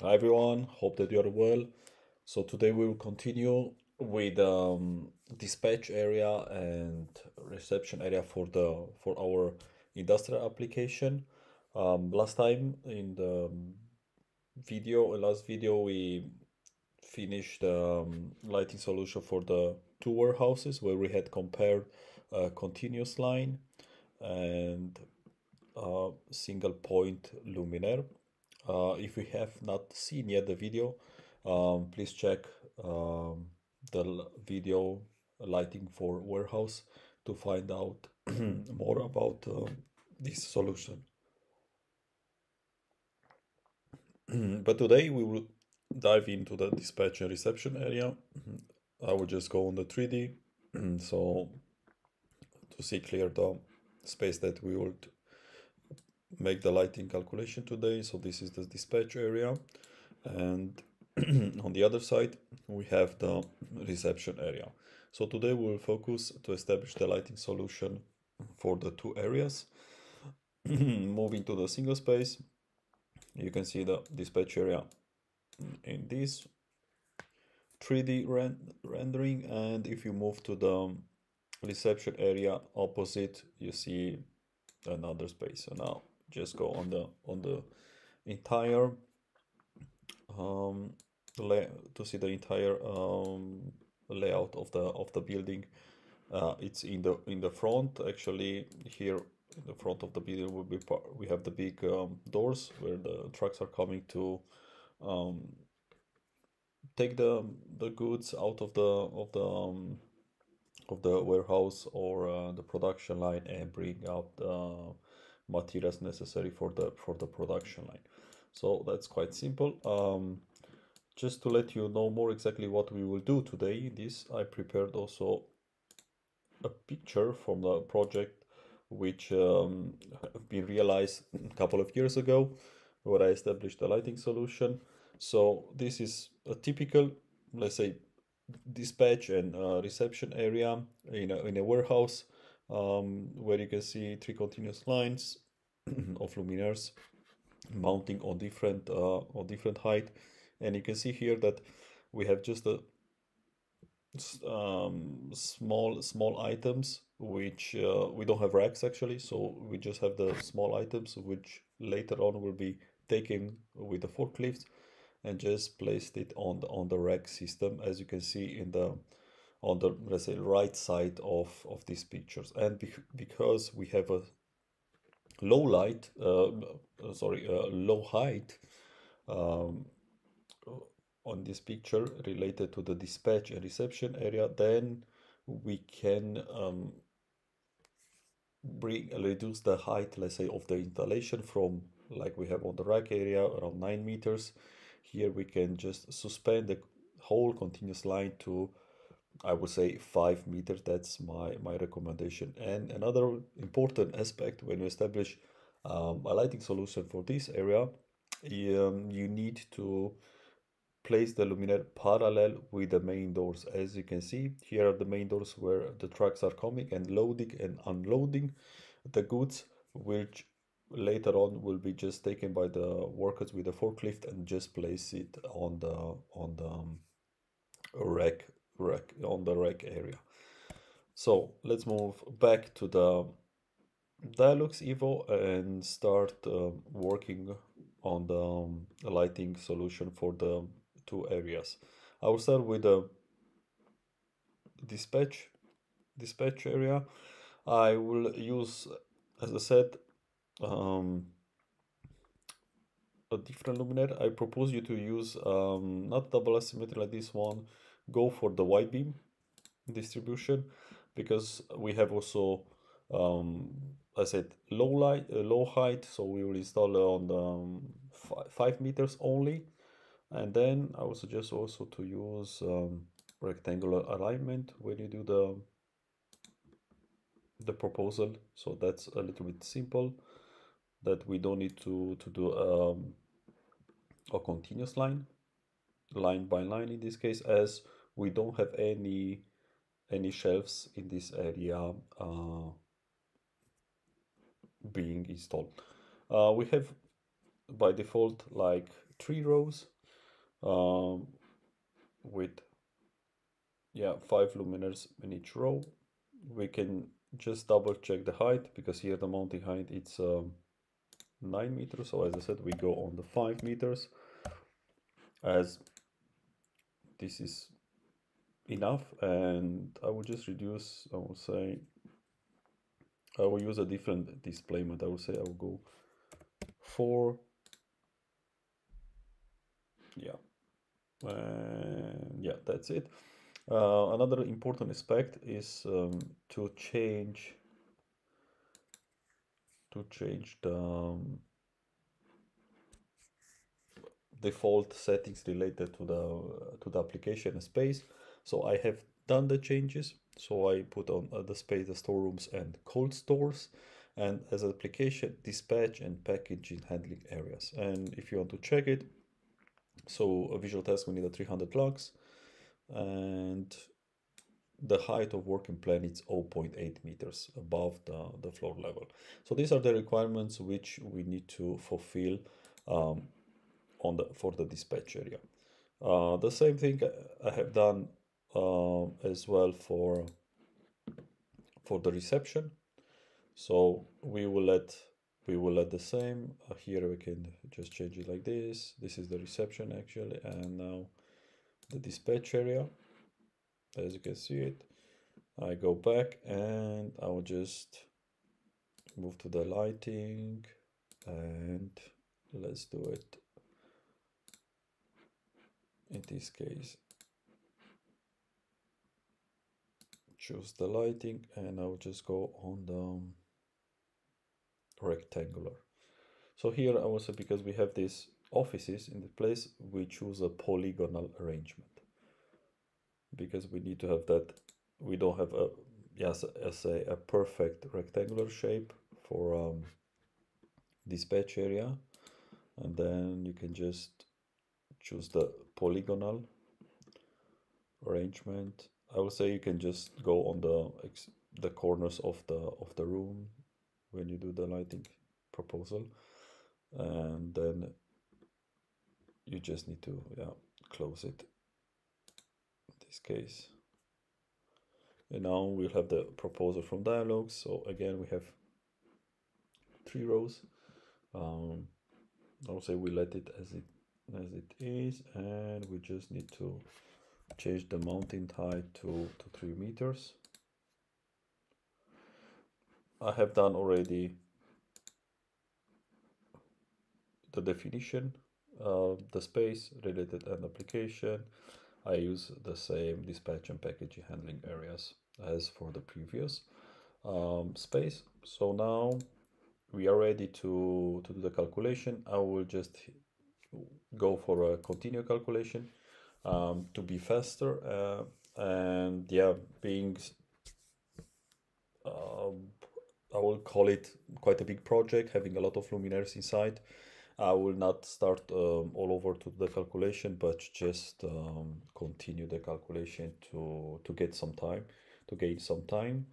Hi everyone, hope that you are well. So today we will continue with um, dispatch area and reception area for the for our industrial application. Um, last time in the video, last video we finished the um, lighting solution for the two warehouses where we had compared a continuous line and a single point luminaire if you have not seen yet the video, um, please check um, the video lighting for warehouse to find out more about uh, this solution. but today we will dive into the dispatch and reception area. I will just go on the 3D so to see clear the space that we will make the lighting calculation today. So this is the dispatch area. And on the other side, we have the reception area. So today we'll focus to establish the lighting solution for the two areas. Moving to the single space, you can see the dispatch area in this 3D rend rendering. And if you move to the reception area opposite, you see another space. So now just go on the on the entire um, to see the entire um, layout of the of the building. Uh, it's in the in the front actually here in the front of the building will be we have the big um, doors where the trucks are coming to um, take the the goods out of the of the um, of the warehouse or uh, the production line and bring out the materials necessary for the for the production line. So that's quite simple. Um, just to let you know more exactly what we will do today this I prepared also a picture from the project which um, have been realized a couple of years ago where I established the lighting solution. So this is a typical let's say dispatch and uh, reception area in a, in a warehouse um, where you can see three continuous lines of luminaires mounting on different uh, on different height. And you can see here that we have just a um, small small items which uh, we don't have racks actually. So we just have the small items which later on will be taken with the forklift and just placed it on the on the rack system. As you can see in the on the let's say right side of of these pictures. And be because we have a low light uh, sorry uh, low height um, on this picture related to the dispatch and reception area then we can um, bring reduce the height let's say of the installation from like we have on the rack area around 9 meters. Here we can just suspend the whole continuous line to I would say five meters. That's my, my recommendation. And another important aspect when you establish um, a lighting solution for this area, um, you need to place the luminaire parallel with the main doors. As you can see, here are the main doors where the trucks are coming and loading and unloading the goods, which later on will be just taken by the workers with the forklift and just place it on the on the um, rack rack on the rack area so let's move back to the Dialux Evo and start uh, working on the um, lighting solution for the two areas. I will start with the dispatch dispatch area. I will use, as I said, um, a different luminaire. I propose you to use um, not double asymmetry like this one, go for the wide beam distribution because we have also um, I said low light, uh, low height, so we will install on the um, five meters only, and then I would suggest also to use um, rectangular alignment when you do the the proposal. So that's a little bit simple that we don't need to to do um, a continuous line, line by line in this case, as we don't have any any shelves in this area uh, being installed. Uh, we have by default like three rows um, with yeah five luminaires in each row. We can just double check the height because here the mounting height it's um, 9 meters. So as I said we go on the 5 meters. As this is enough and I will just reduce I will say I will use a different display mode. I will say I will go 4 yeah. And yeah that's it. Uh, another important aspect is um, to change to change the um, default settings related to the to the application space so I have done the changes so I put on uh, the space the storerooms and cold stores and as an application dispatch and packaging handling areas and if you want to check it so a visual test we need a 300 lux and the height of working plan is 0.8 meters above the, the floor level. So these are the requirements which we need to fulfill um, on the for the dispatch area. Uh, the same thing I have done uh, as well for for the reception. So we will let we will let the same. Uh, here we can just change it like this. This is the reception actually, and now the dispatch area as you can see it I go back and I will just move to the lighting and let's do it in this case choose the lighting and I'll just go on the um, rectangular. So here I say because we have these offices in the place we choose a polygonal arrangement. Because we need to have that we don't have a yes as a, a perfect rectangular shape for um, dispatch area. And then you can just choose the polygonal arrangement I will say you can just go on the the corners of the of the room when you do the lighting proposal and then you just need to yeah close it in this case. And now we'll have the proposal from Dialux. So again, we have three rows. Um, I'll say we let it as it as it is, and we just need to change the mounting height to, to three meters. I have done already the definition, uh, the space related and application, I use the same dispatch and package handling areas as for the previous um, space. So now we are ready to, to do the calculation. I will just go for a continue calculation um, to be faster. Uh, and yeah, being, uh, I will call it quite a big project, having a lot of luminaires inside. I will not start um, all over to the calculation, but just um, continue the calculation to, to get some time, to gain some time.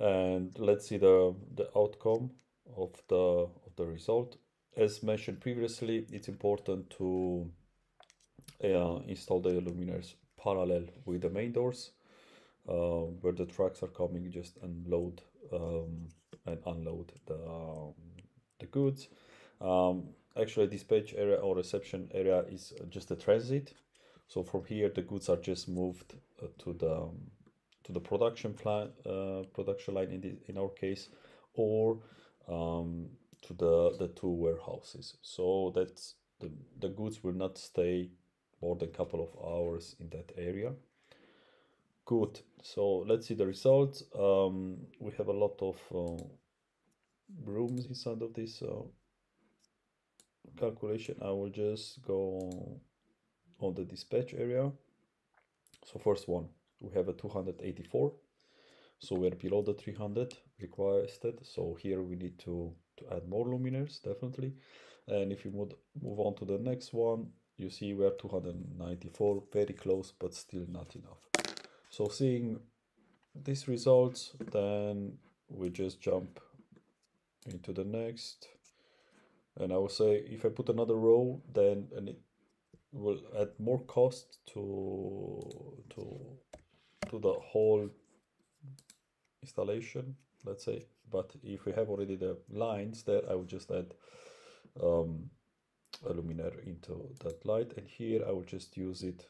And let's see the, the outcome of the, of the result. As mentioned previously, it's important to uh, install the luminaires parallel with the main doors. Uh, where the trucks are coming, just unload um, and unload the, um, the goods um, actually, dispatch area or reception area is just a transit. So from here, the goods are just moved uh, to the um, to the production plan, uh, production line in the, in our case, or um, to the the two warehouses. So that's the the goods will not stay more than a couple of hours in that area. Good. So let's see the results. Um, we have a lot of uh, rooms inside of this uh, calculation I will just go on the dispatch area so first one we have a 284 so we're below the 300 requested so here we need to to add more luminaires definitely and if you would move on to the next one you see we're 294 very close but still not enough. So seeing these results then we just jump into the next. And I will say if I put another row then and it will add more cost to to to the whole installation let's say. But if we have already the lines there I will just add um, luminaire into that light and here I will just use it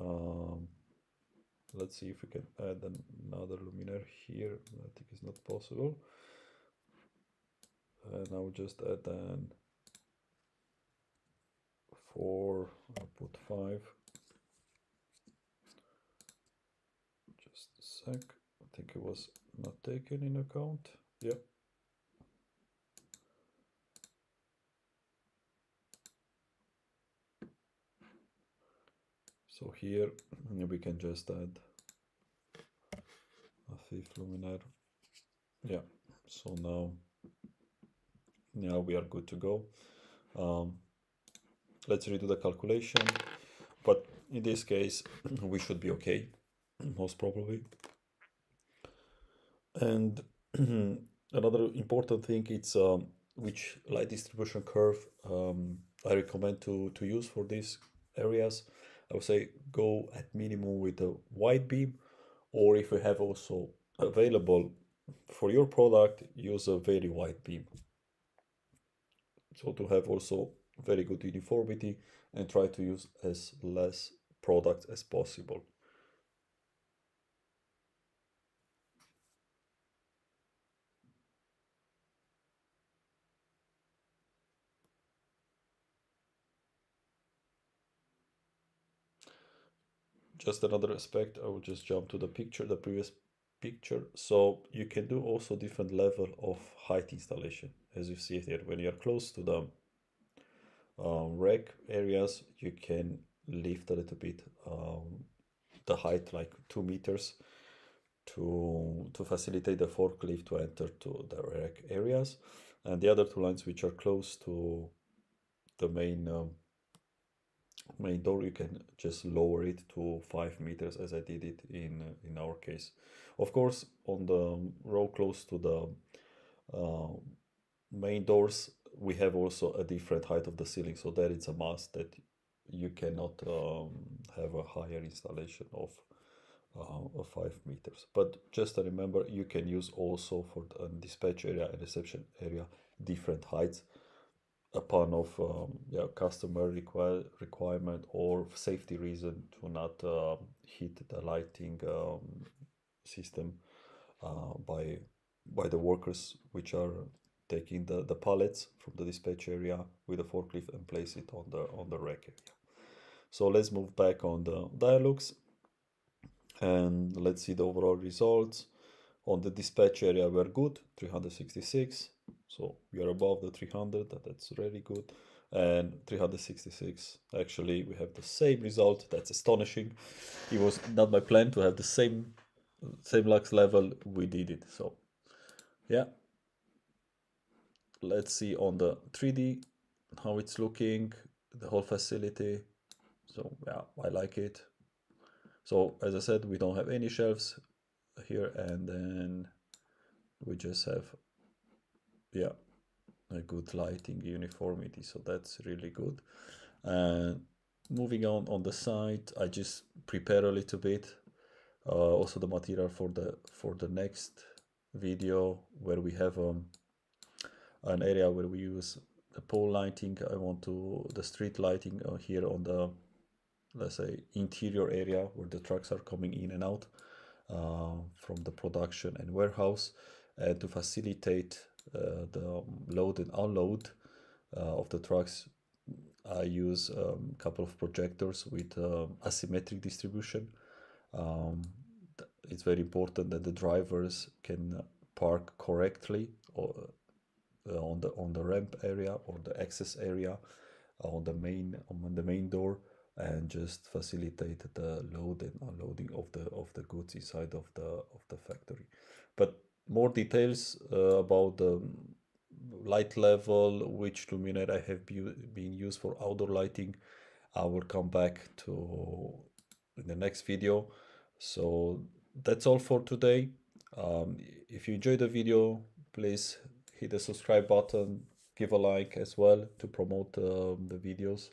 um, let's see if we can add another luminaire here. I think it's not possible. And I will just add then four I'll put five. Just a sec. I think it was not taken in account. Yeah so here we can just add a fifth luminaire. Yeah so now now we are good to go. Um, let's redo the calculation but in this case we should be okay most probably. And another important thing it's um, which light distribution curve um, I recommend to, to use for these areas I would say go at minimum with a wide beam or if you have also available for your product use a very wide beam. So to have also very good uniformity and try to use as less product as possible just another aspect i will just jump to the picture the previous picture. So you can do also different level of height installation. As you see here when you're close to the um, rack areas you can lift a little bit um, the height like two meters to to facilitate the forklift to enter to the rack areas. And the other two lines which are close to the main um, main door you can just lower it to five meters as I did it in in our case. Of course on the row close to the uh, main doors we have also a different height of the ceiling so there it's a must that you cannot um, have a higher installation of uh, of 5 meters. But just remember you can use also for the dispatch area and reception area different heights upon of um, yeah, customer require, requirement or safety reason to not uh, hit the lighting um, system uh, by by the workers which are taking the, the pallets from the dispatch area with a forklift and place it on the on the rack area. So let's move back on the Dialux and let's see the overall results. On the dispatch area we're good, 366 so we are above the 300 that's really good. And 366 actually we have the same result. That's astonishing. It was not my plan to have the same same lux level. We did it so yeah. Let's see on the 3d how it's looking the whole facility. So yeah i like it. So as i said we don't have any shelves here and then we just have yeah a good lighting uniformity so that's really good. And moving on on the side i just prepare a little bit uh, also the material for the for the next video where we have um, an area where we use the pole lighting. I want to the street lighting uh, here on the let's say interior area where the trucks are coming in and out uh, from the production and warehouse and to facilitate uh, the load and unload uh, of the trucks I use a um, couple of projectors with uh, asymmetric distribution. Um, it's very important that the drivers can park correctly or uh, on the on the ramp area or the access area on the main on the main door and just facilitate the load and unloading of the of the goods inside of the of the factory but more details uh, about the light level, which luminaire I have been used for outdoor lighting, I will come back to in the next video. So that's all for today. Um, if you enjoyed the video, please hit the subscribe button give a like as well to promote uh, the videos